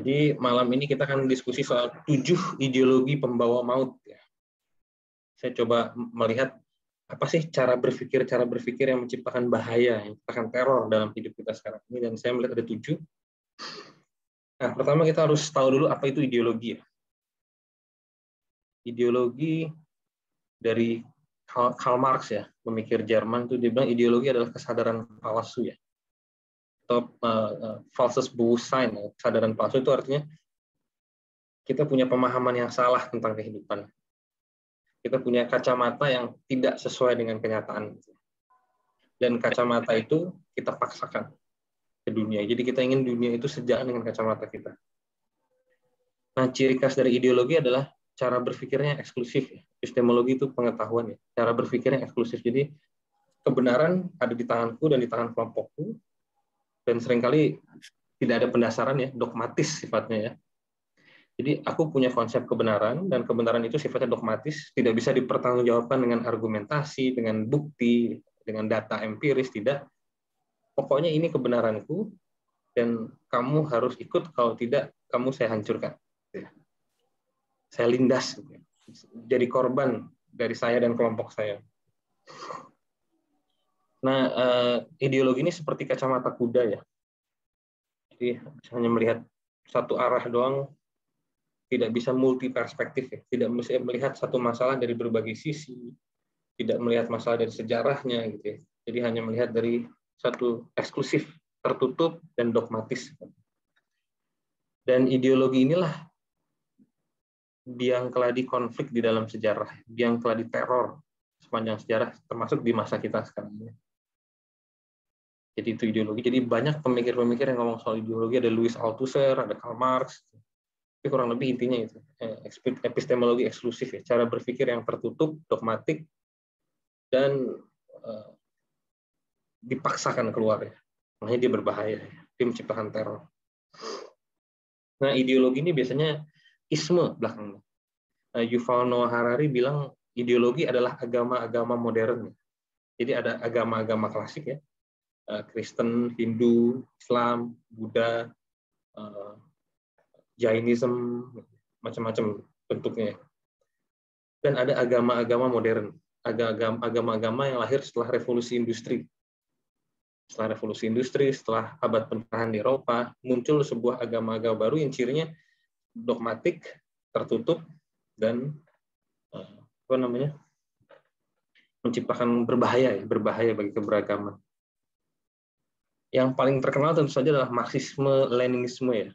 Jadi malam ini kita akan diskusi soal tujuh ideologi pembawa maut. Ya. Saya coba melihat apa sih cara berpikir cara berpikir yang menciptakan bahaya, yang menciptakan teror dalam hidup kita sekarang ini. Dan saya melihat ada tujuh. Nah, pertama kita harus tahu dulu apa itu ideologi. Ya. Ideologi dari Karl Marx ya, pemikir Jerman itu dia bilang ideologi adalah kesadaran palsu ya atau uh, falsus bewusstsein, kesadaran palsu itu artinya kita punya pemahaman yang salah tentang kehidupan. Kita punya kacamata yang tidak sesuai dengan kenyataan. Dan kacamata itu kita paksakan ke dunia. Jadi kita ingin dunia itu sejalan dengan kacamata kita. Nah, ciri khas dari ideologi adalah cara berpikirnya eksklusif. Epistemologi itu pengetahuan ya. Cara berpikirnya eksklusif. Jadi kebenaran ada di tanganku dan di tangan kelompokku, dan sering kali tidak ada pendasaran ya, dogmatis sifatnya ya. Jadi aku punya konsep kebenaran dan kebenaran itu sifatnya dogmatis, tidak bisa dipertanggungjawabkan dengan argumentasi, dengan bukti, dengan data empiris, tidak. Pokoknya ini kebenaranku dan kamu harus ikut, kalau tidak kamu saya hancurkan. Saya lindas, jadi korban dari saya dan kelompok saya. Nah, eh, ideologi ini seperti kacamata kuda ya. Jadi hanya melihat satu arah doang, tidak bisa multi perspektif ya. Tidak bisa melihat satu masalah dari berbagai sisi, tidak melihat masalah dari sejarahnya gitu ya. Jadi hanya melihat dari satu eksklusif, tertutup dan dogmatis. Dan ideologi inilah biang keladi konflik di dalam sejarah, biang keladi teror sepanjang sejarah, termasuk di masa kita sekarang ini. Jadi itu ideologi. Jadi banyak pemikir-pemikir yang ngomong soal ideologi. Ada Louis Althusser, ada Karl Marx. Tapi kurang lebih intinya itu. Eh, epistemologi eksklusif ya. Cara berpikir yang tertutup, dogmatik, dan uh, dipaksakan keluar ya. Makanya dia berbahaya. Ya. Dia menciptakan teror. Nah ideologi ini biasanya isme belakangnya. Uh, Yuval Noah Harari bilang ideologi adalah agama-agama modern. Jadi ada agama-agama klasik ya, Eh, Kristen, Hindu, Islam, Buddha, eh, Jainism, macam-macam bentuknya. Dan ada agama-agama modern, agama-agama yang lahir setelah revolusi industri. Setelah revolusi industri, setelah abad pencerahan di Eropa, muncul sebuah agama-agama baru yang cirinya dogmatik, tertutup, dan eh, apa namanya menciptakan berbahaya, berbahaya bagi keberagaman yang paling terkenal tentu saja adalah Marxisme-Leninisme ya.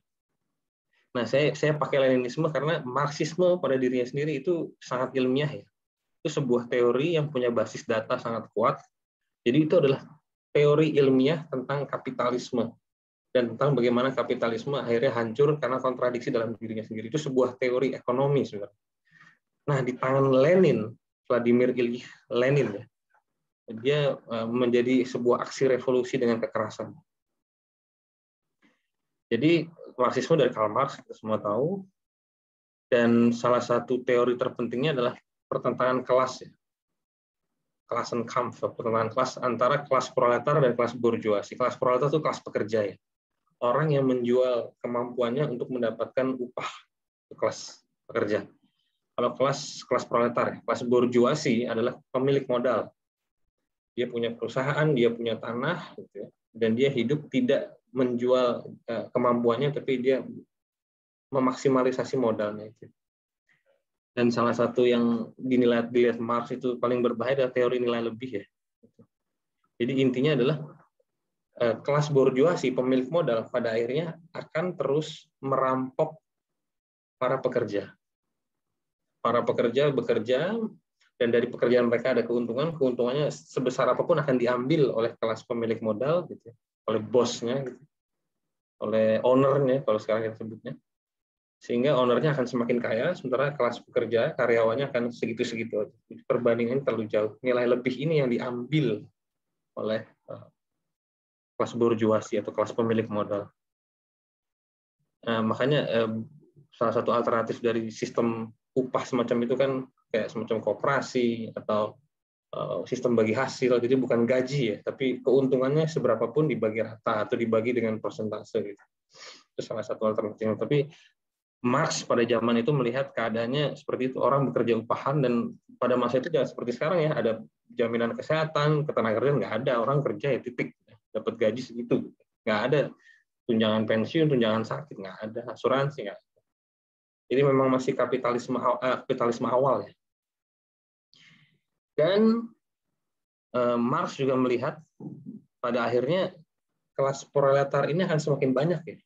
Nah, saya saya pakai Leninisme karena Marxisme pada dirinya sendiri itu sangat ilmiah ya. Itu sebuah teori yang punya basis data sangat kuat. Jadi itu adalah teori ilmiah tentang kapitalisme dan tentang bagaimana kapitalisme akhirnya hancur karena kontradiksi dalam dirinya sendiri. Itu sebuah teori ekonomi sebenarnya. Nah, di tangan Lenin, Vladimir Ilyich Lenin ya, dia eh, menjadi sebuah aksi revolusi dengan kekerasan. Jadi Marxisme dari Karl Marx kita semua tahu dan salah satu teori terpentingnya adalah pertentangan kelas ya. Klassenkampf, pertentangan kelas antara kelas proletar dan kelas burjuasi. Kelas proletar itu kelas pekerja ya. Orang yang menjual kemampuannya untuk mendapatkan upah kelas pekerja. Kalau kelas kelas proletar, ya, kelas burjuasi adalah pemilik modal dia punya perusahaan, dia punya tanah, gitu ya, dan dia hidup tidak menjual uh, kemampuannya, tapi dia memaksimalisasi modalnya. Gitu. Dan salah satu yang dinilai dilihat Marx itu paling berbahaya adalah teori nilai lebih ya. Jadi intinya adalah uh, kelas borjuasi pemilik modal pada akhirnya akan terus merampok para pekerja. Para pekerja bekerja dan dari pekerjaan mereka ada keuntungan, keuntungannya sebesar apa pun akan diambil oleh kelas pemilik modal, gitu, ya, oleh bosnya, gitu, oleh ownernya kalau sekarang kita sebutnya, sehingga ownernya akan semakin kaya, sementara kelas pekerja karyawannya akan segitu-segitu. Perbandingan terlalu jauh. Nilai lebih ini yang diambil oleh uh, kelas borjuasi atau kelas pemilik modal. Nah, makanya eh, salah satu alternatif dari sistem upah semacam itu kan kayak semacam kooperasi atau uh, sistem bagi hasil. Jadi bukan gaji ya tapi keuntungannya seberapapun dibagi rata atau dibagi dengan persentase gitu. Itu salah satu alternatif. Tapi Marx pada zaman itu melihat keadaannya seperti itu. Orang bekerja upahan dan pada masa itu jangan seperti sekarang ya ada jaminan kesehatan ketenagakerjaan nggak ada. Orang kerja ya titik dapat gaji segitu. Nggak ada tunjangan pensiun tunjangan sakit nggak ada asuransi nggak jadi memang masih kapitalisme eh, kapitalisme awal ya dan eh, Marx juga melihat pada akhirnya kelas proletar ini akan semakin banyak ya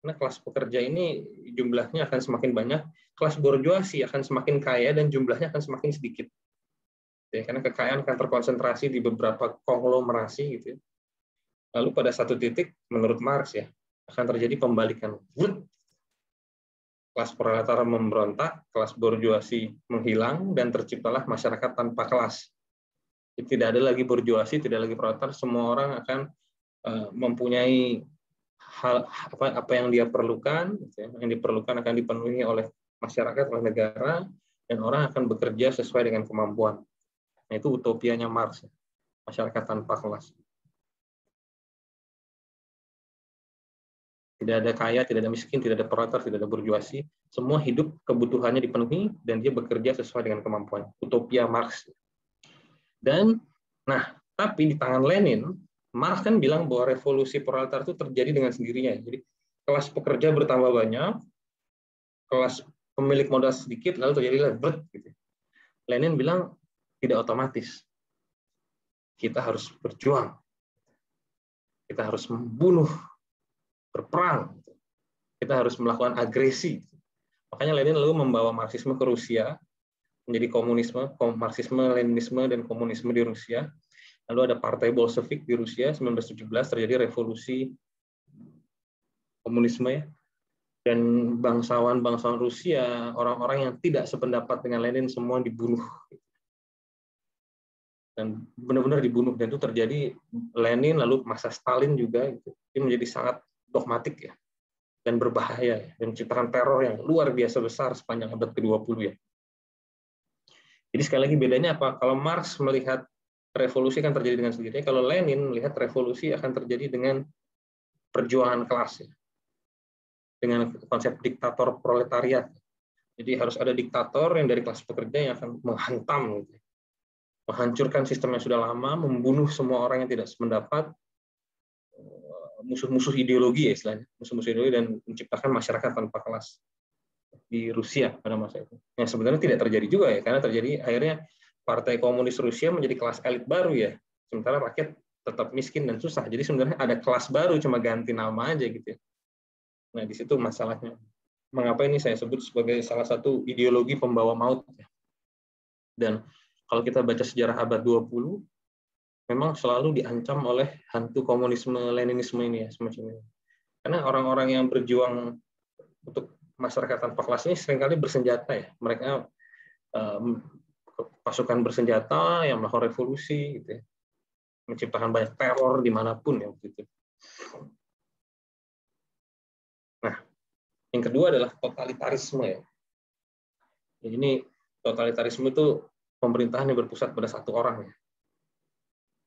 karena kelas pekerja ini jumlahnya akan semakin banyak, kelas borjuasi akan semakin kaya dan jumlahnya akan semakin sedikit. Ya, karena kekayaan akan terkonsentrasi di beberapa konglomerasi gitu ya. Lalu pada satu titik menurut Marx ya akan terjadi pembalikan. Kelas proletar memberontak, kelas borjuasi menghilang dan terciptalah masyarakat tanpa kelas. Tidak ada lagi borjuasi, tidak lagi proletar, semua orang akan eh, mempunyai hal apa, apa yang dia perlukan, gitu ya, yang diperlukan akan dipenuhi oleh masyarakat, oleh negara, dan orang akan bekerja sesuai dengan kemampuan. Nah, itu utopianya Marx, ya. masyarakat tanpa kelas. Tidak ada kaya, tidak ada miskin, tidak ada proletar, tidak ada burjuasi. Semua hidup kebutuhannya dipenuhi dan dia bekerja sesuai dengan kemampuan. Utopia Marx. Dan, nah, tapi di tangan Lenin, Marx kan bilang bahwa revolusi proletar itu terjadi dengan sendirinya. Jadi kelas pekerja bertambah banyak, kelas pemilik modal sedikit, lalu terjadilah berat. Gitu. Lenin bilang tidak otomatis. Kita harus berjuang. Kita harus membunuh, berperang. Kita harus melakukan agresi. Makanya Lenin lalu membawa Marxisme ke Rusia, menjadi komunisme, Marxisme, Leninisme, dan komunisme di Rusia Lalu ada Partai Bolshevik di Rusia 1917 terjadi revolusi komunisme. Dan bangsawan-bangsawan Rusia, orang-orang yang tidak sependapat dengan Lenin semua dibunuh. Dan benar-benar dibunuh dan itu terjadi Lenin lalu masa Stalin juga itu menjadi sangat dogmatik ya dan berbahaya ya, dan menciptakan teror yang luar biasa besar sepanjang abad ke-20 ya. Jadi sekali lagi bedanya apa? Kalau Marx melihat revolusi akan terjadi dengan sendirinya. Kalau Lenin melihat revolusi akan terjadi dengan perjuangan kelas, ya. dengan konsep diktator proletariat. Jadi harus ada diktator yang dari kelas pekerja yang akan menghantam, gitu. menghancurkan sistem yang sudah lama, membunuh semua orang yang tidak sependapat, musuh-musuh ideologi ya istilahnya, musuh-musuh ideologi dan menciptakan masyarakat tanpa kelas di Rusia pada masa itu. Yang sebenarnya tidak terjadi juga ya, karena terjadi akhirnya Partai Komunis Rusia menjadi kelas elit baru ya, sementara rakyat tetap miskin dan susah. Jadi sebenarnya ada kelas baru cuma ganti nama aja gitu ya. Nah, di situ masalahnya. Mengapa ini saya sebut sebagai salah satu ideologi pembawa maut ya. Dan kalau kita baca sejarah abad 20 memang selalu diancam oleh hantu komunisme Leninisme ini ya semacam ini. Karena orang-orang yang berjuang untuk masyarakat tanpa kelas ini sering kali bersenjata ya. Mereka um, pasukan bersenjata yang melakukan revolusi, gitu ya. menciptakan banyak teror di mana pun ya waktu Nah, yang kedua adalah totalitarisme ya. Ini totalitarisme itu pemerintahan yang berpusat pada satu orang ya.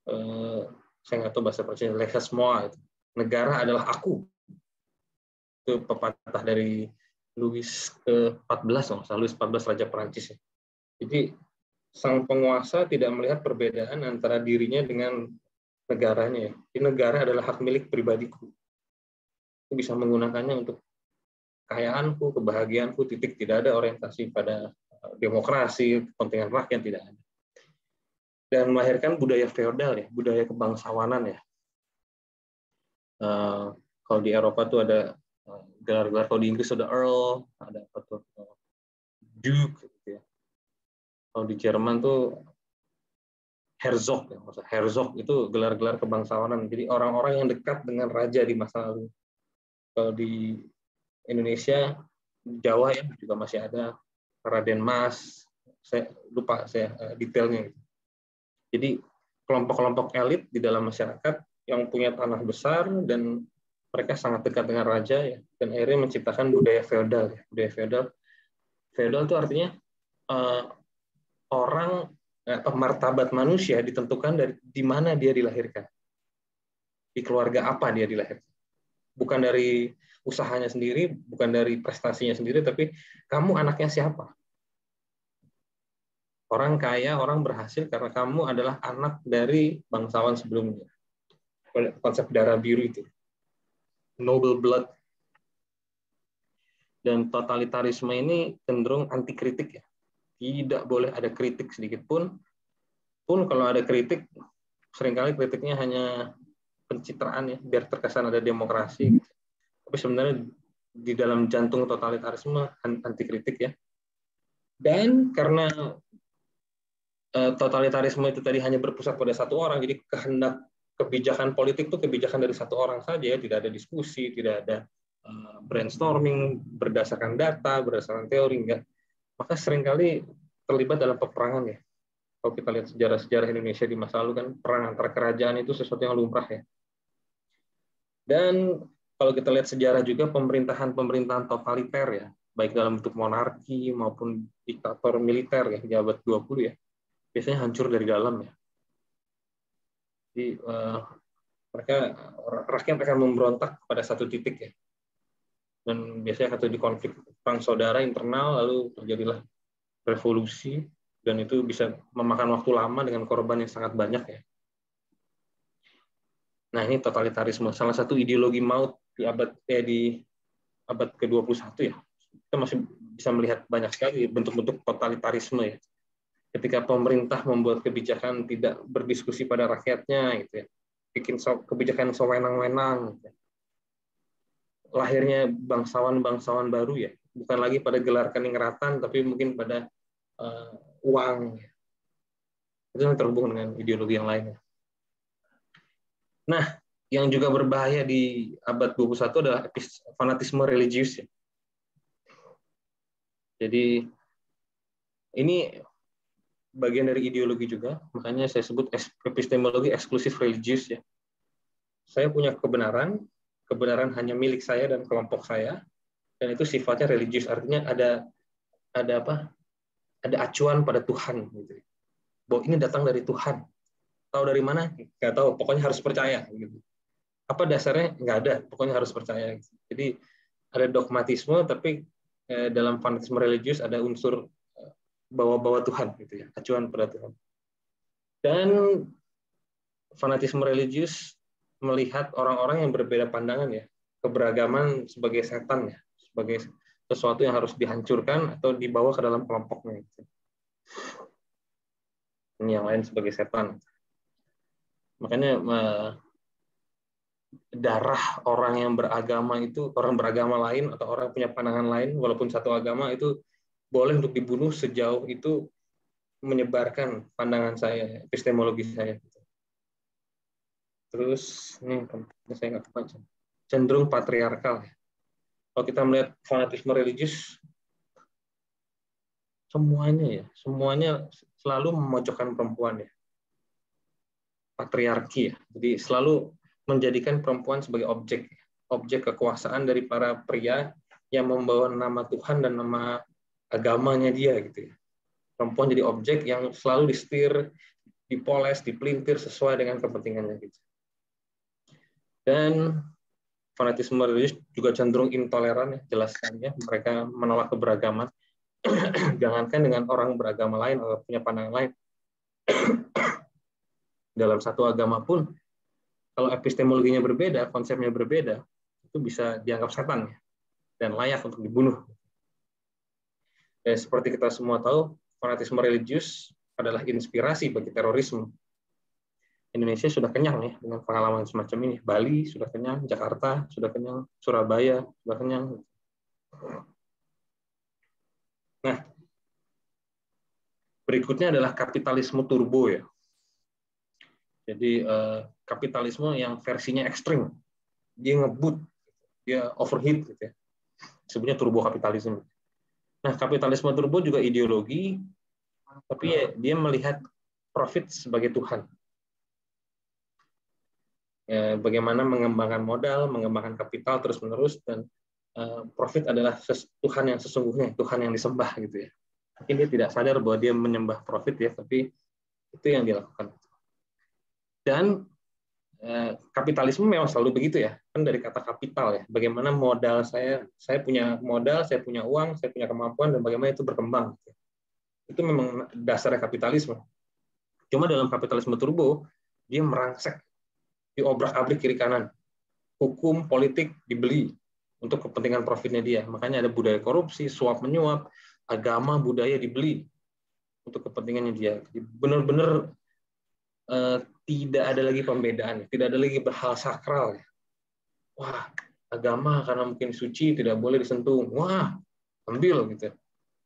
Eh, saya nggak tahu bahasa Prancis, semua itu. Negara adalah aku. Itu pepatah dari Louis ke-14, Louis 14 Raja Perancis. Ya. Jadi sang penguasa tidak melihat perbedaan antara dirinya dengan negaranya. Di negara adalah hak milik pribadiku. Aku bisa menggunakannya untuk kekayaanku, kebahagiaanku, titik tidak ada orientasi pada eh, demokrasi, kepentingan rakyat tidak ada. Dan melahirkan budaya feodal ya, budaya kebangsawanan ya. Uh, kalau di Eropa tuh ada eh, gelar-gelar, kalau di Inggris ada Earl, ada apa tuh, Duke, kalau di Jerman tuh Herzog ya, maksud Herzog itu gelar-gelar kebangsawanan. Jadi orang-orang yang dekat dengan raja di masa lalu. Kalau di Indonesia, Jawa ya juga masih ada Raden Mas. Saya lupa saya eh, detailnya. Jadi kelompok-kelompok elit di dalam masyarakat yang punya tanah besar dan mereka sangat dekat dengan raja ya dan akhirnya menciptakan budaya feodal ya. budaya feodal feodal itu artinya uh, orang eh, martabat manusia ditentukan dari di mana dia dilahirkan. Di keluarga apa dia dilahirkan. Bukan dari usahanya sendiri, bukan dari prestasinya sendiri, tapi kamu anaknya siapa? Orang kaya, orang berhasil karena kamu adalah anak dari bangsawan sebelumnya. Konsep darah biru itu. Noble blood. Dan totalitarisme ini cenderung anti kritik ya. Tidak boleh ada kritik sedikit pun. Pun kalau ada kritik, sering kali kritiknya hanya pencitraan ya, biar terkesan ada demokrasi. Tapi sebenarnya di dalam jantung totalitarisme anti kritik ya. Dan karena totalitarisme itu tadi hanya berpusat pada satu orang, jadi kehendak kebijakan politik itu kebijakan dari satu orang saja, ya. tidak ada diskusi, tidak ada eh, brainstorming berdasarkan data, berdasarkan teori, enggak. Maka sering kali terlibat dalam peperangan ya. Kalau kita lihat sejarah-sejarah Indonesia di masa lalu kan perang antar kerajaan itu sesuatu yang lumrah ya. Dan kalau kita lihat sejarah juga pemerintahan-pemerintahan totaliter ya, baik dalam bentuk monarki maupun diktator militer ya di abad 20 ya biasanya hancur dari dalam ya. Jadi uh, mereka rakyat akan memberontak pada satu titik ya. Dan biasanya satu di konflik perang saudara internal lalu terjadilah revolusi dan itu bisa memakan waktu lama dengan korban yang sangat banyak ya. Nah, ini totalitarisme salah satu ideologi maut di abad eh, di abad ke-21 ya. Kita masih bisa melihat banyak sekali bentuk-bentuk totalitarisme ya ketika pemerintah membuat kebijakan tidak berdiskusi pada rakyatnya gitu ya bikin kebijakan sewenang-wenang gitu. Ya. lahirnya bangsawan-bangsawan baru ya bukan lagi pada gelar keningratan tapi mungkin pada uh, uang ya. itu terhubung dengan ideologi yang lainnya nah yang juga berbahaya di abad 21 adalah fanatisme religius ya. jadi ini bagian dari ideologi juga, makanya saya sebut epistemologi eksklusif religius ya. Saya punya kebenaran, kebenaran hanya milik saya dan kelompok saya, dan itu sifatnya religius, artinya ada ada apa? Ada acuan pada Tuhan gitu. Bahwa ini datang dari Tuhan. Tahu dari mana? Nggak tahu, pokoknya harus percaya gitu. Apa dasarnya? Nggak ada, pokoknya harus percaya. Jadi ada dogmatisme, tapi eh, dalam fanatisme religius ada unsur bawa-bawa Tuhan gitu ya, acuan pada Tuhan. Dan fanatisme religius melihat orang-orang yang berbeda pandangan ya, keberagaman sebagai setan ya, sebagai sesuatu yang harus dihancurkan atau dibawa ke dalam kelompoknya. Gitu. Ini yang lain sebagai setan. Makanya darah orang yang beragama itu orang beragama lain atau orang punya pandangan lain walaupun satu agama itu boleh untuk dibunuh sejauh itu menyebarkan pandangan saya, epistemologi saya. Terus ini saya nggak kebaca. Cenderung patriarkal. Kalau kita melihat fanatisme religius, semuanya ya, semuanya selalu memojokkan perempuan ya. Patriarki ya. Jadi selalu menjadikan perempuan sebagai objek, objek kekuasaan dari para pria yang membawa nama Tuhan dan nama agamanya dia gitu ya. Perempuan jadi objek yang selalu disetir, dipoles, dipelintir sesuai dengan kepentingannya gitu. Dan fanatisme religius juga cenderung intoleran ya, jelaskannya. Mereka menolak keberagaman. Jangankan dengan orang beragama lain atau punya pandangan lain. Dalam satu agama pun, kalau epistemologinya berbeda, konsepnya berbeda, itu bisa dianggap setan ya, dan layak untuk dibunuh. Eh, seperti kita semua tahu, fanatisme religius adalah inspirasi bagi terorisme. Indonesia sudah kenyang ya dengan pengalaman semacam ini. Bali sudah kenyang, Jakarta sudah kenyang, Surabaya sudah kenyang. Nah, berikutnya adalah kapitalisme turbo ya. Jadi eh, kapitalisme yang versinya ekstrim, dia ngebut, dia overheat gitu ya. Sebenarnya turbo kapitalisme. Nah, kapitalisme turbo juga ideologi, tapi ya, dia melihat profit sebagai Tuhan. Ya, bagaimana mengembangkan modal, mengembangkan kapital terus-menerus, dan uh, profit adalah Tuhan yang sesungguhnya, Tuhan yang disembah gitu ya. Mungkin dia tidak sadar bahwa dia menyembah profit ya, tapi itu yang dilakukan. Dan Eh, kapitalisme memang selalu begitu ya. Kan dari kata kapital ya. Bagaimana modal saya saya punya modal saya punya uang saya punya kemampuan dan bagaimana itu berkembang. Itu memang dasar kapitalisme. Cuma dalam kapitalisme turbo dia merangsek diobrak abrik kiri kanan. Hukum politik dibeli untuk kepentingan profitnya dia. Makanya ada budaya korupsi suap menyuap agama budaya dibeli untuk kepentingannya dia. Benar-benar eh, tidak ada lagi pembedaan, tidak ada lagi hal sakral. Wah, agama karena mungkin suci tidak boleh disentuh. Wah, ambil gitu.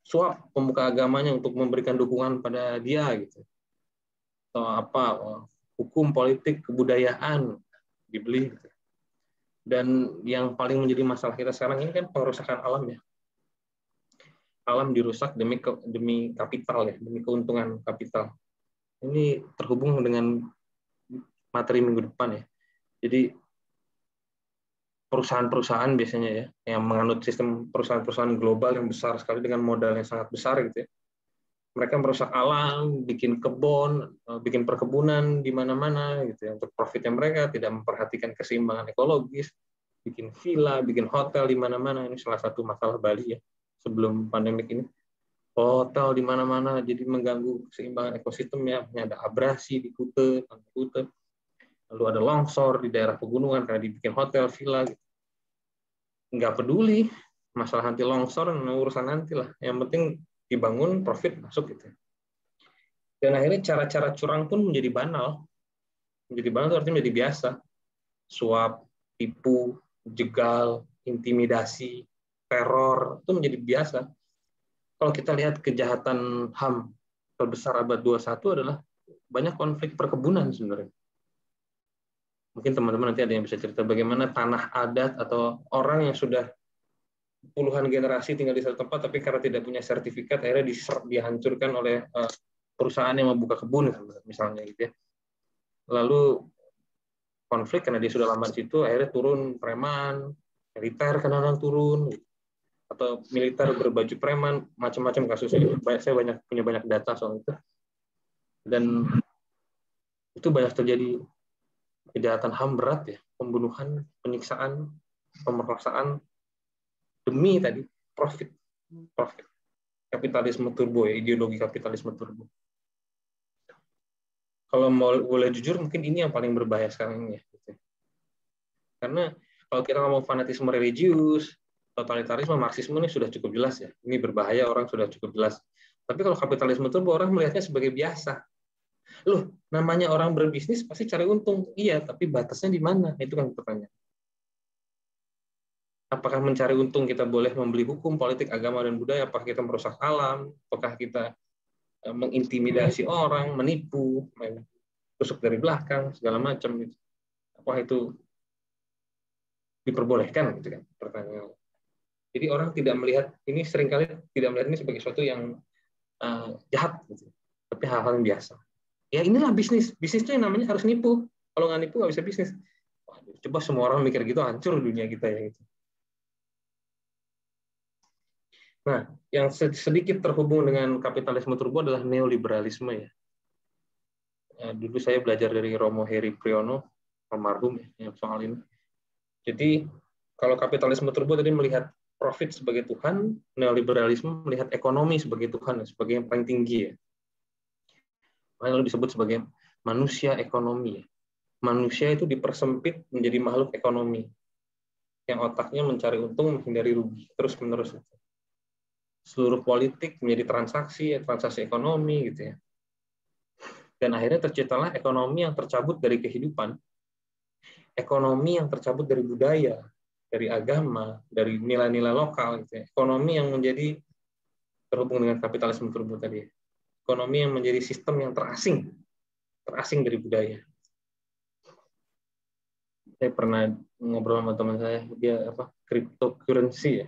Suap pemuka agamanya untuk memberikan dukungan pada dia gitu. Atau apa, hukum politik kebudayaan dibeli gitu. Dan yang paling menjadi masalah kita sekarang ini kan pengerusakan alam ya. Alam dirusak demi demi kapital ya, demi keuntungan kapital. Ini terhubung dengan materi minggu depan ya. Jadi perusahaan-perusahaan biasanya ya yang menganut sistem perusahaan-perusahaan global yang besar sekali dengan modal yang sangat besar gitu ya. Mereka merusak alam, bikin kebun, eh, bikin perkebunan di mana-mana gitu ya untuk profitnya mereka tidak memperhatikan keseimbangan ekologis, bikin villa, bikin hotel di mana-mana ini salah satu masalah Bali ya sebelum pandemik ini. Hotel di mana-mana jadi mengganggu keseimbangan ekosistem ya, ada abrasi di Kute, Kute lalu ada longsor di daerah pegunungan karena dibikin hotel, villa. Gitu. Nggak peduli masalah nanti longsor, urusan nanti lah. Yang penting dibangun, profit masuk gitu. Dan akhirnya cara-cara curang pun menjadi banal. Menjadi banal itu artinya menjadi biasa. Suap, tipu, jegal, intimidasi, teror, itu menjadi biasa. Kalau kita lihat kejahatan HAM terbesar abad 21 adalah banyak konflik perkebunan sebenarnya mungkin teman-teman nanti ada yang bisa cerita bagaimana tanah adat atau orang yang sudah puluhan generasi tinggal di satu tempat tapi karena tidak punya sertifikat akhirnya dihancurkan oleh eh, perusahaan yang membuka kebun misalnya gitu ya. Lalu konflik karena dia sudah lama di situ akhirnya turun preman, militer kadang-kadang turun atau militer berbaju preman macam-macam kasusnya saya banyak punya banyak data soal itu dan itu banyak terjadi kejahatan HAM berat ya, pembunuhan, penyiksaan, pemerkosaan demi tadi profit, profit. Kapitalisme turbo ya, ideologi kapitalisme turbo. Kalau mau boleh jujur, mungkin ini yang paling berbahaya sekarang ini ya. Gitu. Karena kalau kita ngomong fanatisme religius, totalitarisme, marxisme ini sudah cukup jelas ya. Ini berbahaya orang sudah cukup jelas. Tapi kalau kapitalisme turbo orang melihatnya sebagai biasa. Loh, namanya orang berbisnis pasti cari untung. Iya, tapi batasnya di mana? Itu kan pertanyaan. Apakah mencari untung kita boleh membeli hukum, politik, agama, dan budaya? Apakah kita merusak alam? Apakah kita eh, mengintimidasi orang, menipu, tusuk dari belakang, segala macam? Gitu. Apakah itu diperbolehkan? Gitu kan pertanyaan. Jadi orang tidak melihat ini sering kali tidak melihat ini sebagai sesuatu yang uh, jahat, gitu. tapi hal-hal yang biasa ya inilah bisnis. Bisnis itu yang namanya harus nipu. Kalau nggak nipu nggak bisa bisnis. Wah, coba semua orang mikir gitu hancur dunia kita ya gitu. Nah yang sedikit terhubung dengan kapitalisme turbo adalah neoliberalisme ya, ya dulu saya belajar dari Romo Heri Priyono almarhum ya soal ini. Jadi kalau kapitalisme turbo tadi melihat profit sebagai Tuhan, neoliberalisme melihat ekonomi sebagai Tuhan, sebagai yang paling tinggi ya lalu disebut sebagai manusia ekonomi. Manusia itu dipersempit menjadi makhluk ekonomi. Yang otaknya mencari untung menghindari rugi terus menerus seluruh politik menjadi transaksi transaksi ekonomi gitu ya. Dan akhirnya terciptalah ekonomi yang tercabut dari kehidupan. Ekonomi yang tercabut dari budaya dari agama dari nilai-nilai lokal gitu ya. ekonomi yang menjadi terhubung dengan kapitalisme turbo tadi ekonomi yang menjadi sistem yang terasing, terasing dari budaya. Saya pernah ngobrol sama teman saya, dia apa cryptocurrency ya.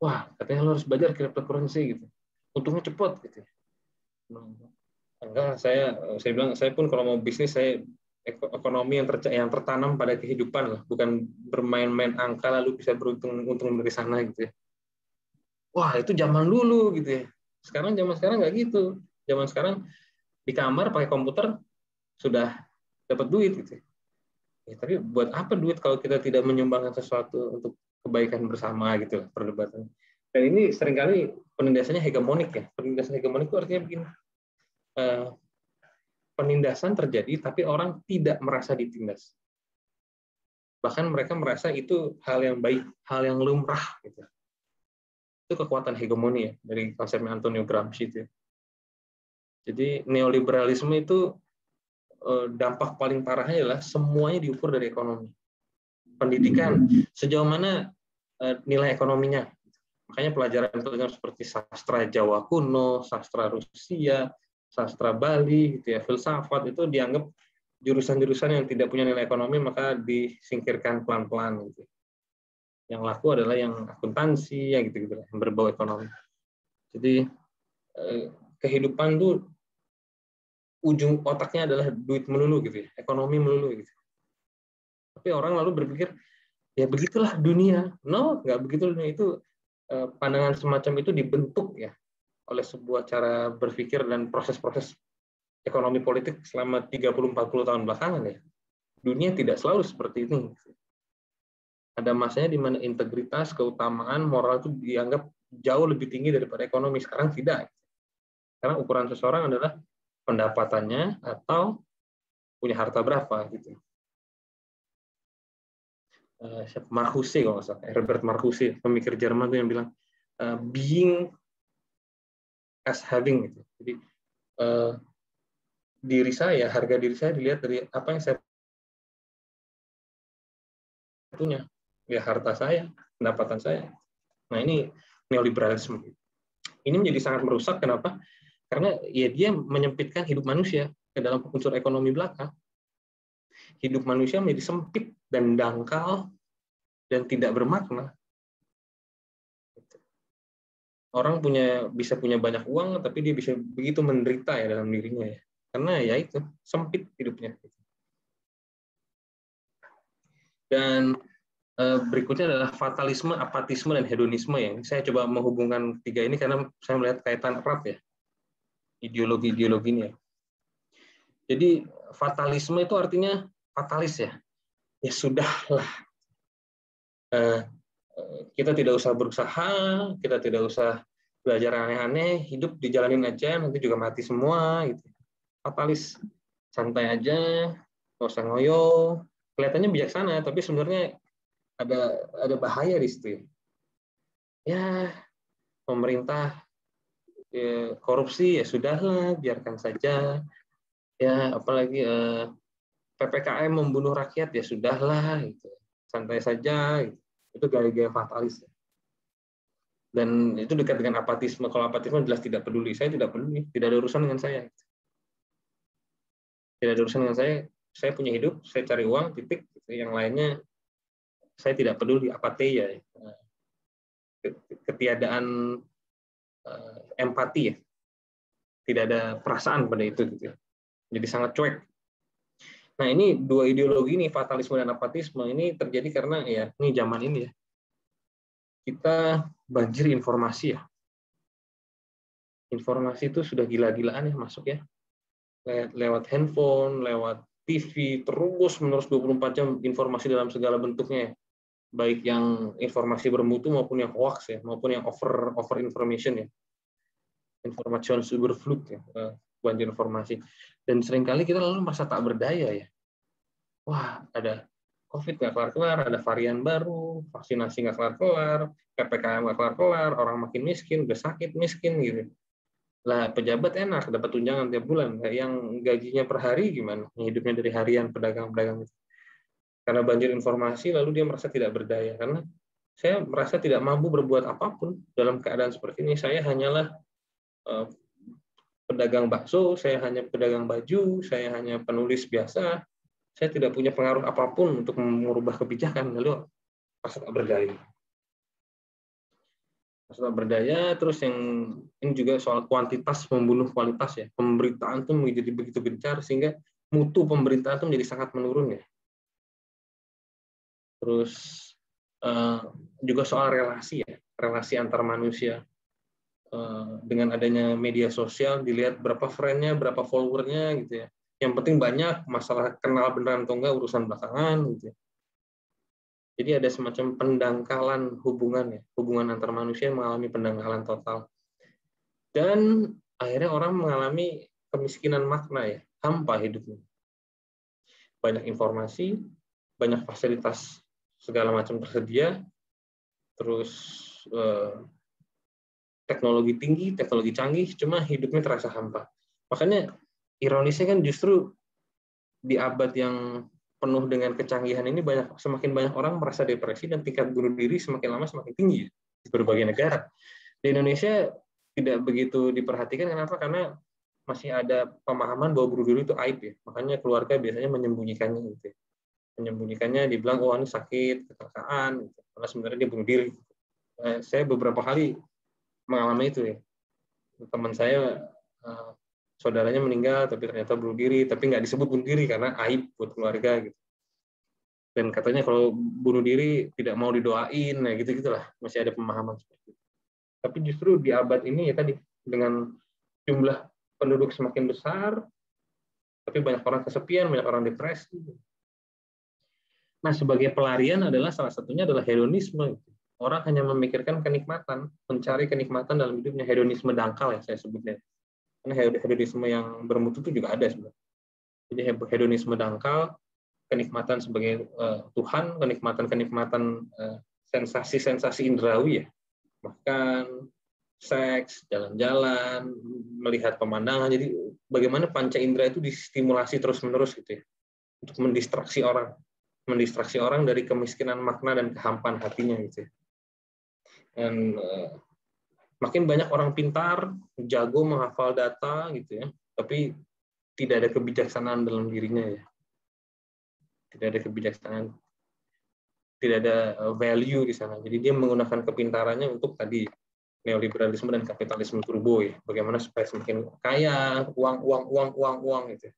Wah, katanya lo harus belajar cryptocurrency gitu. Untungnya cepat gitu. Enggak, saya saya bilang saya pun kalau mau bisnis saya ekonomi yang, ter, yang tertanam pada kehidupan lah, bukan bermain-main angka lalu bisa beruntung untung dari sana gitu ya. Wah, itu zaman dulu gitu ya sekarang zaman sekarang nggak gitu. Zaman sekarang di kamar pakai komputer sudah dapat duit gitu. Ya, tapi buat apa duit kalau kita tidak menyumbangkan sesuatu untuk kebaikan bersama gitu perdebatan. Dan ini sering kali penindasannya hegemonik ya. Penindasan hegemonik itu artinya begini. Eh, penindasan terjadi tapi orang tidak merasa ditindas. Bahkan mereka merasa itu hal yang baik, hal yang lumrah gitu. Itu kekuatan hegemoni ya dari konsepnya Antonio Gramsci itu. Jadi neoliberalisme itu Eh, dampak paling parahnya adalah semuanya diukur dari ekonomi. Pendidikan, sejauh mana eh, nilai ekonominya. Makanya pelajaran-pelajaran seperti sastra Jawa kuno, sastra Rusia, sastra Bali, gitu ya, filsafat itu dianggap jurusan-jurusan yang tidak punya nilai ekonomi maka disingkirkan pelan-pelan gitu. Yang laku adalah yang akuntansi, yang gitu-gitu, yang berbau ekonomi. Jadi eh, kehidupan tuh ujung otaknya adalah duit melulu gitu ya, ekonomi melulu gitu. Tapi orang lalu berpikir ya begitulah dunia. No, nggak begitu dunia itu eh, pandangan semacam itu dibentuk ya oleh sebuah cara berpikir dan proses-proses ekonomi politik selama 30-40 tahun belakangan ya. Dunia tidak selalu seperti ini. Ada masanya di mana integritas, keutamaan, moral itu dianggap jauh lebih tinggi daripada ekonomi. Sekarang tidak. Karena ukuran seseorang adalah pendapatannya atau punya harta berapa gitu. Uh, Marcuse kalau nggak salah, Herbert Marcuse, pemikir Jerman tuh yang bilang uh, being as having gitu. Jadi uh, diri saya, harga diri saya dilihat dari apa yang saya punya, ya harta saya, pendapatan saya. Nah ini neoliberalisme. Ini menjadi sangat merusak. Kenapa? Karena ya dia menyempitkan hidup manusia ke dalam unsur ekonomi belaka. Hidup manusia menjadi sempit dan dangkal dan tidak bermakna. Orang punya bisa punya banyak uang, tapi dia bisa begitu menderita ya dalam dirinya ya. Karena ya itu sempit hidupnya. Dan berikutnya adalah fatalisme, apatisme, dan hedonisme ya. Saya coba menghubungkan tiga ini karena saya melihat kaitan erat ya ideologi-ideologinya. Jadi fatalisme itu artinya fatalis ya. Ya sudahlah. Eh, kita tidak usah berusaha, kita tidak usah belajar aneh-aneh, hidup dijalanin aja, nanti juga mati semua. Gitu. Fatalis, santai aja, nggak usah ngoyo. Kelihatannya bijaksana, tapi sebenarnya ada ada bahaya di situ. Ya, pemerintah ya, korupsi ya sudahlah biarkan saja. Ya apalagi eh, ppkm membunuh rakyat ya sudahlah gitu. santai saja gitu. itu gaya-gaya fatalis. Dan itu dekat dengan apatisme. Kalau apatisme jelas tidak peduli. Saya tidak peduli. Tidak ada urusan dengan saya tidak ada urusan dengan saya. Saya punya hidup saya cari uang titik yang lainnya saya tidak peduli apatia ya. ketiadaan uh, empati ya. Tidak ada perasaan pada itu gitu ya. jadi sangat cuek. Nah ini dua ideologi ini fatalisme dan apatisme ini terjadi karena ya ini zaman ini ya. Kita banjir informasi ya. Informasi itu sudah gila-gilaan ya masuk ya. Lewat handphone lewat TV terus menerus 24 jam informasi dalam segala bentuknya ya baik yang informasi bermutu maupun yang hoax ya, maupun yang over over information ya, informasi superfluid ya, eh, banjir informasi. Dan sering kali kita lalu merasa tak berdaya ya. Wah, ada COVID nggak kelar-kelar, ada varian baru, vaksinasi nggak kelar-kelar, PPKM nggak kelar-kelar, orang makin miskin, udah sakit miskin gitu. Lah pejabat enak, dapat tunjangan tiap bulan. Yang gajinya per hari gimana? Hidupnya dari harian pedagang-pedagang itu karena banjir informasi lalu dia merasa tidak berdaya. Karena saya merasa tidak mampu berbuat apa pun dalam keadaan seperti ini. Saya hanyalah uh, pedagang bakso saya hanya pedagang baju saya hanya penulis biasa. Saya tidak punya pengaruh apa pun untuk merubah kebijakan. Lalu merasa tak berdaya. Merasa tak berdaya terus yang ini juga soal kuantitas membunuh kualitas ya. Pemberitaan itu menjadi begitu gencar sehingga mutu pemberitaan itu menjadi sangat menurun ya terus uh, juga soal relasi ya relasi antar manusia uh, dengan adanya media sosial dilihat berapa friendnya berapa followernya gitu ya Yang penting banyak masalah kenal beneran atau enggak urusan belakangan gitu. Jadi ada semacam pendangkalan hubungan ya, hubungan antar manusia yang mengalami pendangkalan total. Dan akhirnya orang mengalami kemiskinan makna ya, hampa hidupnya. Banyak informasi, banyak fasilitas segala macam tersedia, terus eh, teknologi tinggi, teknologi canggih, cuma hidupnya terasa hampa. Makanya ironisnya kan justru di abad yang penuh dengan kecanggihan ini banyak semakin banyak orang merasa depresi dan tingkat bunuh diri semakin lama semakin tinggi di berbagai negara. Di Indonesia tidak begitu diperhatikan kenapa? Karena masih ada pemahaman bahwa bunuh diri itu aib ya. Makanya keluarga biasanya menyembunyikannya gitu. Ya. Menyembunyikannya dibilang oh ini sakit, kecelakaan gitu. Karena sebenarnya dia bunuh diri. Eh, saya beberapa kali mengalami itu ya. Teman saya eh, saudaranya meninggal tapi ternyata bunuh diri tapi nggak disebut bunuh diri karena aib buat keluarga gitu dan katanya kalau bunuh diri tidak mau didoain nah gitu gitulah masih ada pemahaman seperti itu tapi justru di abad ini ya tadi dengan jumlah penduduk semakin besar tapi banyak orang kesepian banyak orang depresi nah sebagai pelarian adalah salah satunya adalah hedonisme. Orang hanya memikirkan kenikmatan mencari kenikmatan dalam hidupnya. Hedonisme dangkal ya saya sebutnya. Karena hedonisme yang bermutu itu juga ada sebenarnya. Jadi hedonisme dangkal, kenikmatan sebagai uh, Tuhan, kenikmatan-kenikmatan uh, sensasi-sensasi indrawi ya, makan, seks, jalan-jalan, melihat pemandangan. Jadi bagaimana panca indera itu distimulasi terus-menerus gitu ya, untuk mendistraksi orang, mendistraksi orang dari kemiskinan makna dan kehampaan hatinya gitu ya. Dan uh, makin banyak orang pintar, jago menghafal data gitu ya, tapi tidak ada kebijaksanaan dalam dirinya ya. Tidak ada kebijaksanaan, tidak ada uh, value di sana. Jadi dia menggunakan kepintarannya untuk tadi neoliberalisme dan kapitalisme turbo ya. Bagaimana supaya semakin kaya, uang, uang, uang, uang, uang gitu.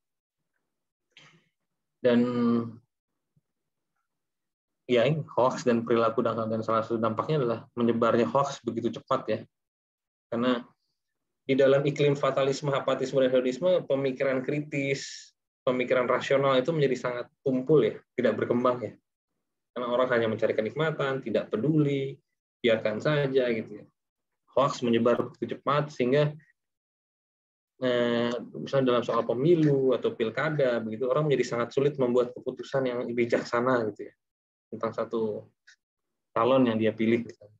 Dan ya ini hoax dan perilaku dangkal dan salah satu dampaknya adalah menyebarnya hoax begitu cepat ya karena di dalam iklim fatalisme, apatisme, dan hedonisme, pemikiran kritis, pemikiran rasional itu menjadi sangat tumpul ya, tidak berkembang ya. Karena orang hanya mencari kenikmatan, tidak peduli, biarkan saja gitu ya. Hoax menyebar begitu cepat sehingga eh, misalnya dalam soal pemilu atau pilkada begitu orang menjadi sangat sulit membuat keputusan yang bijaksana gitu ya tentang satu calon yang dia pilih. Misalnya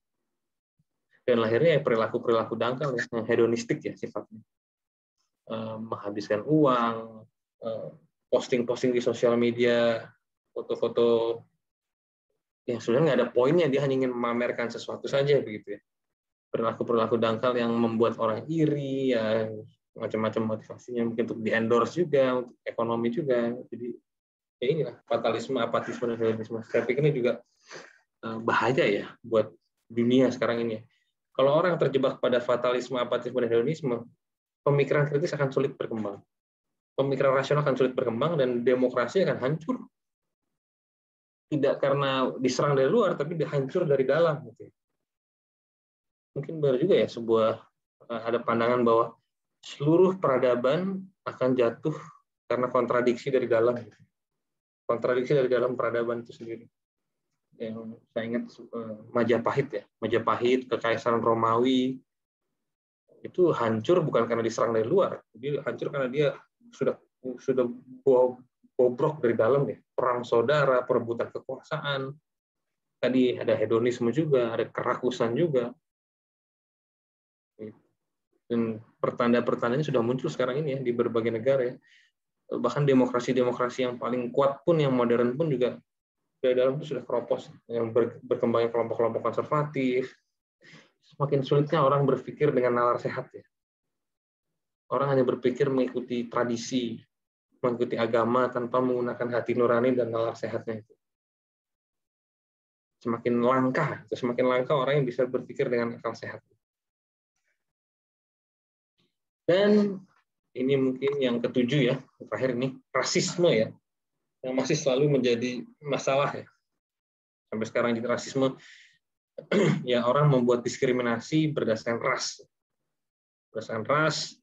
dan lahirnya ya perilaku-perilaku dangkal ya, yang hedonistik ya sifatnya. Eh, menghabiskan uang eh, posting-posting di sosial media foto-foto yang sebenarnya nggak ada poinnya dia hanya ingin memamerkan sesuatu saja begitu ya. Perilaku-perilaku dangkal yang membuat orang iri ya macam-macam motivasinya mungkin untuk di endorse juga untuk ekonomi juga. Jadi ya inilah fatalisme apatisme dan hedonisme saya pikir ini juga eh, bahaya ya buat dunia sekarang ini ya kalau orang terjebak pada fatalisme, apatisme, dan hedonisme, pemikiran kritis akan sulit berkembang. Pemikiran rasional akan sulit berkembang dan demokrasi akan hancur. Tidak karena diserang dari luar, tapi hancur dari dalam. Gitu. Mungkin baru juga ya sebuah eh, ada pandangan bahwa seluruh peradaban akan jatuh karena kontradiksi dari dalam. Kontradiksi dari dalam peradaban itu sendiri. Yang saya ingat uh, Majapahit ya, Majapahit, Kekaisaran Romawi itu hancur bukan karena diserang dari luar, jadi hancur karena dia sudah sudah bobrok dari dalam ya, perang saudara, perebutan kekuasaan, tadi ada hedonisme juga, ada kerakusan juga, dan pertanda-pertandanya sudah muncul sekarang ini ya di berbagai negara ya, bahkan demokrasi-demokrasi yang paling kuat pun yang modern pun juga dari dalam itu sudah keropos. Yang berkembangnya kelompok-kelompok konservatif. Semakin sulitnya orang berpikir dengan nalar sehat ya. Orang hanya berpikir mengikuti tradisi mengikuti agama tanpa menggunakan hati nurani dan nalar sehatnya itu. Semakin langka semakin langka orang yang bisa berpikir dengan akal sehat. Dan ini mungkin yang ketujuh ya terakhir ini rasisme ya yang masih selalu menjadi masalah ya. Sampai sekarang di rasisme ya orang membuat diskriminasi berdasarkan ras. Berdasarkan ras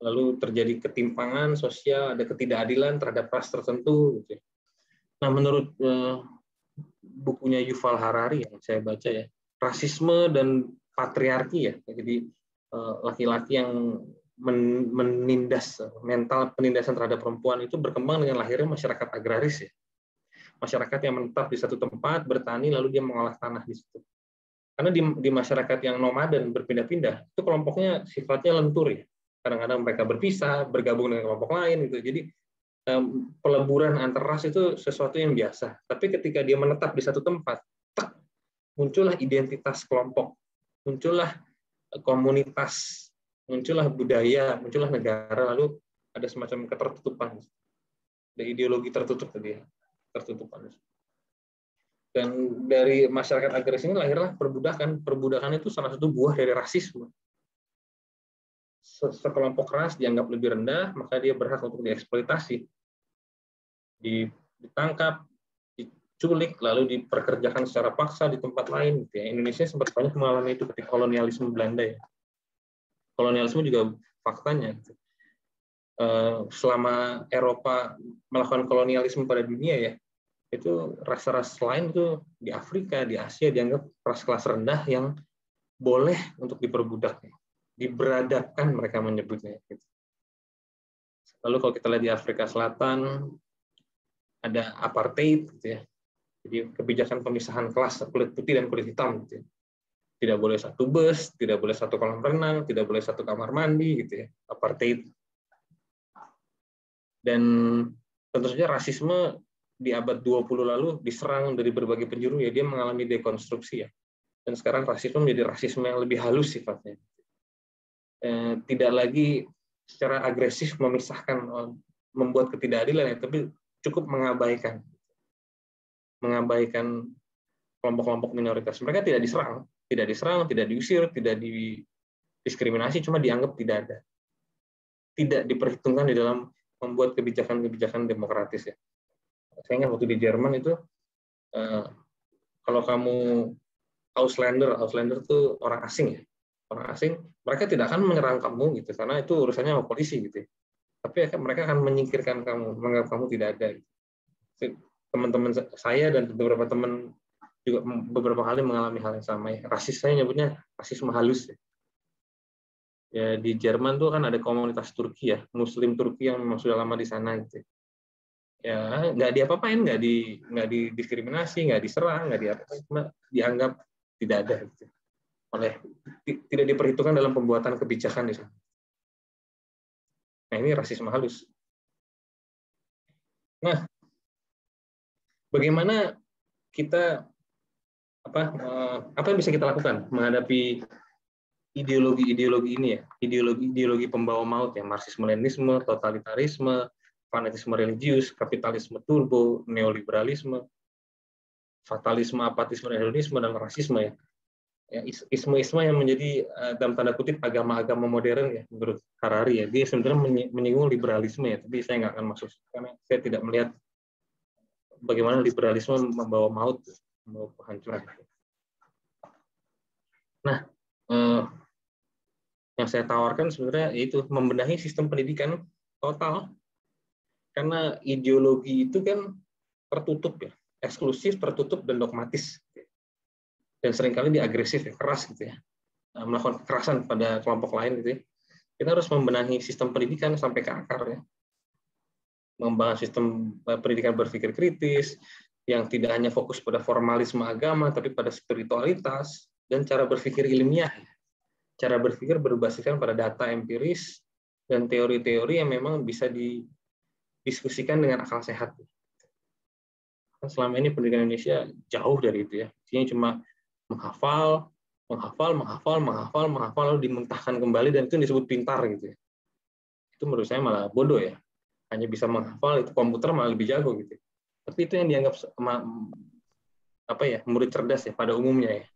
lalu terjadi ketimpangan sosial, ada ketidakadilan terhadap ras tertentu. Gitu. Ya. Nah, menurut uh, bukunya Yuval Harari yang saya baca ya, rasisme dan patriarki ya, jadi eh, laki-laki yang men menindas mental penindasan terhadap perempuan itu berkembang dengan lahirnya masyarakat agraris ya, masyarakat yang menetap di satu tempat bertani lalu dia mengolah tanah di situ. Karena di, di masyarakat yang nomaden berpindah-pindah itu kelompoknya sifatnya lentur ya, kadang-kadang mereka berpisah, bergabung dengan kelompok lain gitu. Jadi peleburan antar ras itu sesuatu yang biasa. Tapi ketika dia menetap di satu tempat, tak, muncullah identitas kelompok, muncullah komunitas, muncullah budaya, muncullah negara, lalu ada semacam ketertutupan. Ada ideologi tertutup tadi, ya, tertutupan. Dan dari masyarakat agresif ini lahirlah perbudakan. Perbudakan itu salah satu buah dari rasisme sekelompok ras dianggap lebih rendah, maka dia berhak untuk dieksploitasi. Ditangkap, diculik, lalu diperkerjakan secara paksa di tempat lain. Gitu ya. Indonesia sempat banyak mengalami itu ketika kolonialisme Belanda. Ya. Kolonialisme juga faktanya. Gitu. Eh, selama Eropa melakukan kolonialisme pada dunia ya, itu ras-ras lain itu di Afrika, di Asia dianggap ras kelas rendah yang boleh untuk diperbudak diberadabkan mereka menyebutnya. Gitu. Lalu kalau kita lihat di Afrika Selatan ada apartheid, gitu ya. Jadi kebijakan pemisahan kelas kulit putih dan kulit hitam, gitu ya. Tidak boleh satu bus, tidak boleh satu kolam renang, tidak boleh satu kamar mandi, gitu ya. Apartheid. Dan tentu saja rasisme di abad 20 lalu diserang dari berbagai penjuru ya dia mengalami dekonstruksi ya. Dan sekarang rasisme menjadi rasisme yang lebih halus sifatnya. Eh, tidak lagi secara agresif memisahkan eh, membuat ketidakadilan ya, tapi cukup mengabaikan mengabaikan kelompok-kelompok minoritas. Mereka tidak diserang, tidak diserang, tidak diusir, tidak didiskriminasi, cuma dianggap tidak ada. Tidak diperhitungkan di dalam membuat kebijakan-kebijakan demokratis ya. Saya ingat waktu di Jerman itu eh, kalau kamu Auslander, Auslander itu orang asing ya orang asing, mereka tidak akan menyerang kamu gitu karena itu urusannya sama polisi gitu. Tapi mereka akan menyingkirkan kamu, menganggap kamu tidak ada. Teman-teman saya dan beberapa teman juga beberapa kali mengalami hal yang sama. Ya. Rasis saya nyebutnya rasisme halus. Ya. ya di Jerman tuh kan ada komunitas Turki ya, Muslim Turki yang memang sudah lama di sana gitu. Ya nggak diapa-apain, nggak di nggak didiskriminasi, nggak diserang, nggak diapa cuma dianggap tidak ada. Gitu oleh tidak diperhitungkan dalam pembuatan kebijakan di sana. Nah, ini rasisme halus. Nah, bagaimana kita apa eh, apa yang bisa kita lakukan menghadapi ideologi-ideologi ini ya, ideologi-ideologi pembawa maut ya, marxisme-leninisme, totalitarisme, fanatisme religius, kapitalisme turbo, neoliberalisme, fatalisme, apatisme, hedonisme dan rasisme ya. Ya, isme-isme yang menjadi uh, dalam tanda kutip agama-agama modern ya menurut Harari ya. Dia sebenarnya menyinggung liberalisme ya tapi saya nggak akan masuk karena saya tidak melihat bagaimana liberalisme membawa maut membawa kehancuran. Nah uh, yang saya tawarkan sebenarnya itu membenahi sistem pendidikan total. Karena ideologi itu kan tertutup ya eksklusif tertutup dan dogmatis. Dan sering kali dia agresif ya, keras gitu ya. Nah, melakukan kekerasan pada kelompok lain gitu ya. kita harus membenahi sistem pendidikan sampai ke akar ya. Membangun sistem eh, pendidikan berpikir kritis yang tidak hanya fokus pada formalisme agama tapi pada spiritualitas dan cara berpikir ilmiah cara berpikir berbasiskan pada data empiris dan teori-teori yang memang bisa didiskusikan dengan akal sehat. Selama ini pendidikan Indonesia jauh dari itu ya. Ini cuma menghafal, menghafal, menghafal, menghafal, menghafal, lalu dimentahkan kembali dan itu disebut pintar gitu ya. Itu menurut saya malah bodoh ya. Hanya bisa menghafal itu komputer malah lebih jago gitu. Tapi itu yang dianggap apa ya murid cerdas ya pada umumnya ya.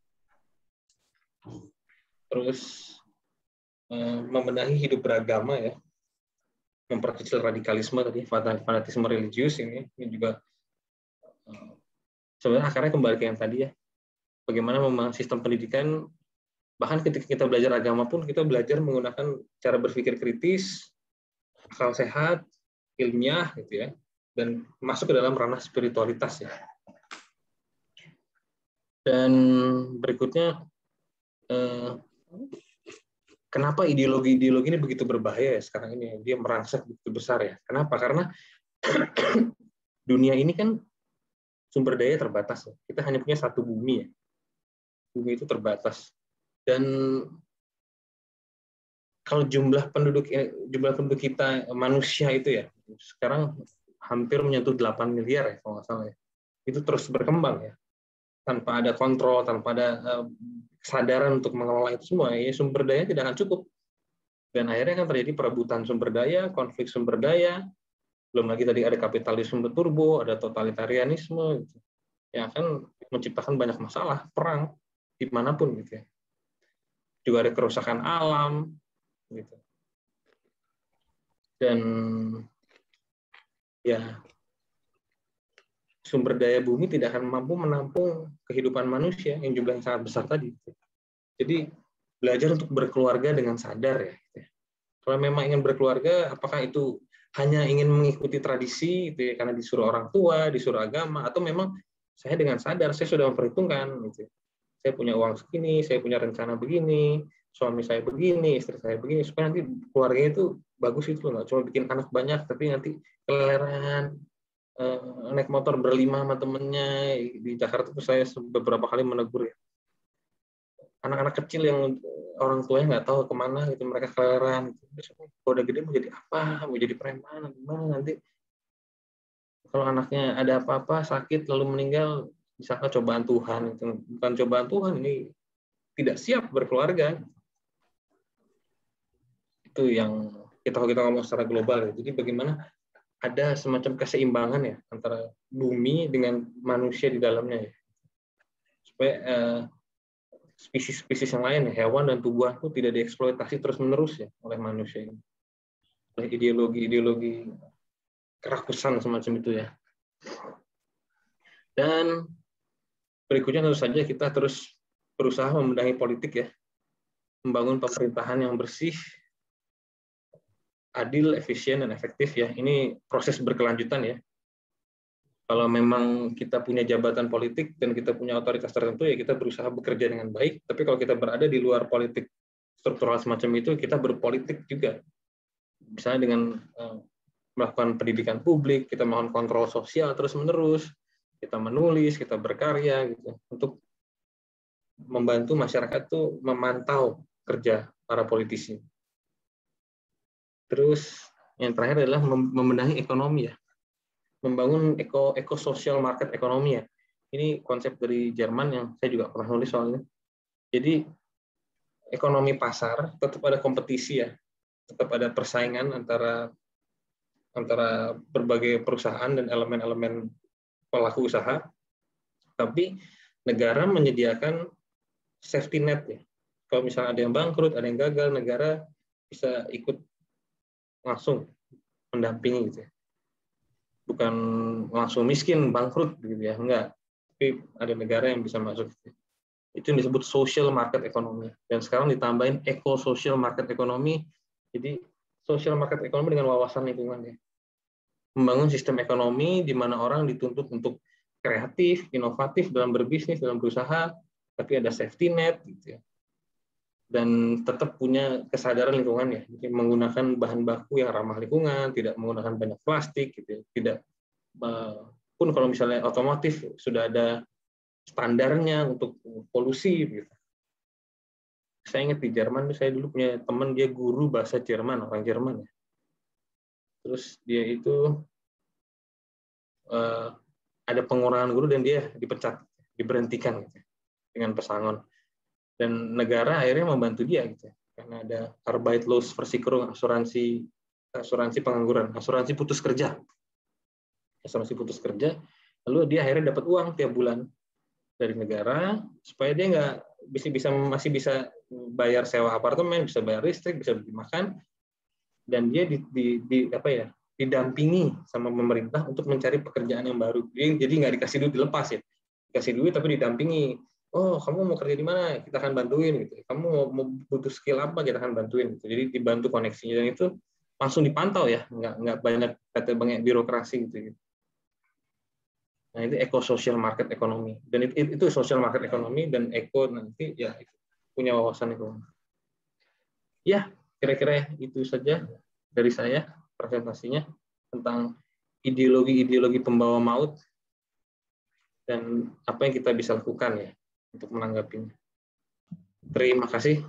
Terus eh, membenahi hidup beragama ya, memperkecil radikalisme tadi fanatisme religius ini. Ini juga eh, sebenarnya akarnya kembali ke yang tadi ya. Bagaimana memang sistem pendidikan bahkan ketika kita belajar agama pun kita belajar menggunakan cara berpikir kritis akal sehat, ilmiah gitu ya, dan masuk ke dalam ranah spiritualitas ya. Dan berikutnya eh, kenapa ideologi-ideologi ini begitu berbahaya ya sekarang ini? Dia merangsek begitu besar ya. Kenapa? Karena dunia ini kan sumber daya terbatas. Ya. Kita hanya punya satu bumi ya. Bumi itu terbatas. Dan kalau jumlah penduduk jumlah penduduk kita manusia itu ya sekarang hampir menyentuh 8 miliar ya kalau nggak salah ya. Itu terus berkembang ya. Tanpa ada kontrol, tanpa ada eh, kesadaran untuk mengelola itu semua, ya sumber daya tidak akan cukup. Dan akhirnya kan terjadi perebutan sumber daya, konflik sumber daya, belum lagi tadi ada kapitalisme turbo, ada totalitarianisme, gitu. yang akan menciptakan banyak masalah, perang di mana pun gitu ya. Juga ada kerusakan alam, gitu. Dan ya sumber daya bumi tidak akan mampu menampung kehidupan manusia yang jumlahnya sangat besar tadi. Jadi belajar untuk berkeluarga dengan sadar ya. Kalau memang ingin berkeluarga, apakah itu hanya ingin mengikuti tradisi itu ya, karena disuruh orang tua, disuruh agama, atau memang saya dengan sadar saya sudah memperhitungkan gitu. Saya punya uang segini, saya punya rencana begini, suami saya begini, istri saya begini, supaya nanti keluarganya itu bagus itu nggak cuma bikin anak banyak, tapi nanti keleleran, Eh, naik motor berlima sama temennya di Jakarta itu saya beberapa kali menegur ya. Anak-anak kecil yang orang tuanya nggak tahu ke mana gitu mereka keleran gitu. kalau udah gede mau jadi apa mau jadi preman gimana nanti? Kalau anaknya ada apa-apa sakit lalu meninggal misalkan cobaan Tuhan itu bukan cobaan Tuhan ini tidak siap berkeluarga. Itu yang kita kita ngomong secara global ya. jadi bagaimana ada semacam keseimbangan ya antara bumi dengan manusia di dalamnya ya. Supaya uh, spesies-spesies yang lain ya, hewan dan tumbuhan itu tidak dieksploitasi terus-menerus ya oleh manusia ini. Oleh ideologi-ideologi kerakusan semacam itu ya. Dan berikutnya tentu saja kita terus berusaha membenahi politik ya. Membangun pemerintahan yang bersih, adil, efisien, dan efektif ya. Ini proses berkelanjutan ya. Kalau memang kita punya jabatan politik dan kita punya otoritas tertentu ya kita berusaha bekerja dengan baik. Tapi kalau kita berada di luar politik struktural semacam itu, kita berpolitik juga. Misalnya dengan uh, melakukan pendidikan publik, kita mohon kontrol sosial terus-menerus, kita menulis, kita berkarya gitu untuk membantu masyarakat tuh memantau kerja para politisi. Terus yang terakhir adalah membenahi ekonomi ya. Membangun eko ekososial market ekonomi ya. Ini konsep dari Jerman yang saya juga pernah nulis soalnya. Jadi ekonomi pasar tetap ada kompetisi ya. Tetap ada persaingan antara antara berbagai perusahaan dan elemen-elemen pelaku usaha. Tapi negara menyediakan safety net ya. Kalau misalnya ada yang bangkrut, ada yang gagal, negara bisa ikut langsung mendampingi gitu ya. Bukan langsung miskin, bangkrut gitu ya, enggak. Tapi ada negara yang bisa masuk gitu. Itu yang disebut social market economy. Dan sekarang ditambahin eco social market economy. Jadi social market economy dengan wawasan lingkungan ya. Membangun sistem ekonomi di mana orang dituntut untuk kreatif, inovatif dalam berbisnis, dalam berusaha, tapi ada safety net gitu ya dan tetap punya kesadaran lingkungan ya, menggunakan bahan baku yang ramah lingkungan, tidak menggunakan banyak plastik, gitu, ya. tidak eh, pun kalau misalnya otomotif sudah ada standarnya untuk polusi, gitu. Saya ingat di Jerman, saya dulu punya teman dia guru bahasa Jerman, orang Jerman ya. Terus dia itu uh, ada pengurangan guru dan dia dipecat, diberhentikan gitu, dengan pesangon dan negara akhirnya membantu dia gitu karena ada Arbeitslosversicherung asuransi asuransi pengangguran asuransi putus kerja. Asuransi putus kerja lalu dia akhirnya dapat uang tiap bulan dari negara supaya dia nggak bisa bisa masih bisa bayar sewa apartemen bisa bayar listrik bisa beli makan. Dan dia di, di, di apa ya didampingi sama pemerintah untuk mencari pekerjaan yang baru. Jadi nggak dikasih duit dilepas ya. Dikasih duit tapi didampingi oh kamu mau kerja di mana kita akan bantuin gitu kamu mau, butuh skill apa kita akan bantuin gitu. jadi dibantu koneksinya dan itu langsung dipantau ya, nggak nggak banyak kata banyak birokrasi gitu. gitu. Nah itu eco social market ekonomi dan itu, itu social market ekonomi dan eco nanti ya punya wawasan ekonomi. Ya kira-kira itu saja dari saya presentasinya tentang ideologi-ideologi pembawa maut dan apa yang kita bisa lakukan ya untuk menanggapinya. Terima kasih.